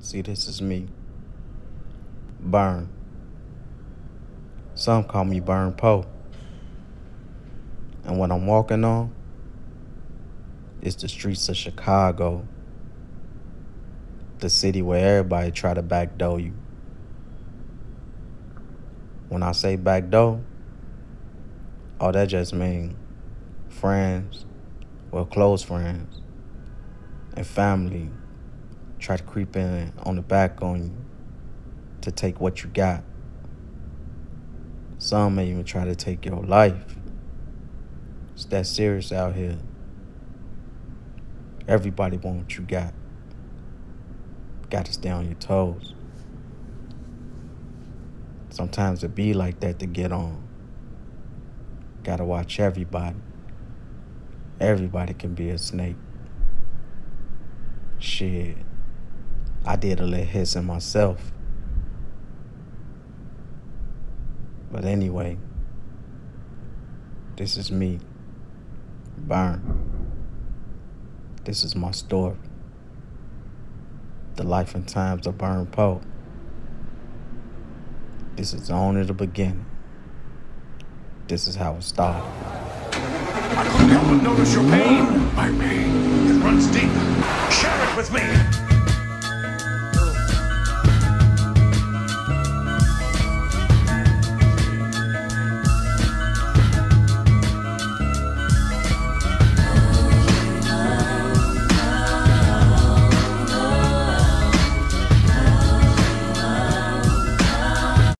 See, this is me. Burn. Some call me Burn Poe. And what I'm walking on is the streets of Chicago. The city where everybody try to backdoor you. When I say backdoor, oh, that just mean friends, well, close friends, and family try to creep in on the back on you to take what you got. Some may even try to take your life. It's that serious out here. Everybody want what you got. Got to stay on your toes. Sometimes it be like that to get on. Gotta watch everybody. Everybody can be a snake. Shit. I did a little hissing myself. But anyway, this is me. Burn. This is my story. The life and times of Burn Poe. This is only the beginning. This is how it started. I couldn't help but notice your pain. My pain, it runs deep.